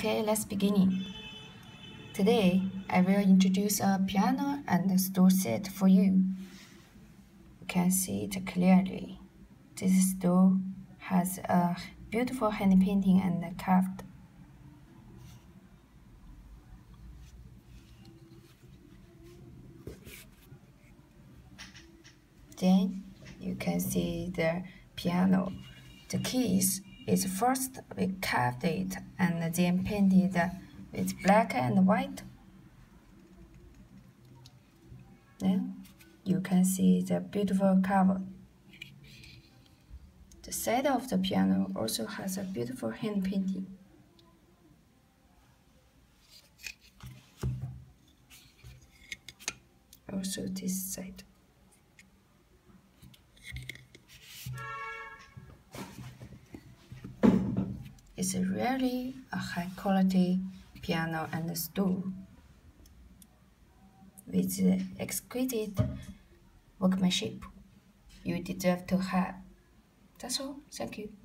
Okay, let's begin. Today, I will introduce a piano and a stool set for you. You can see it clearly. This stool has a beautiful hand painting and carved. Then you can see the piano. The keys is first we carved it and then painted with black and white. Then you can see the beautiful cover. The side of the piano also has a beautiful hand painting. Also this side. It's really a high quality piano and stool with exquisite workmanship you deserve to have. That's all. Thank you.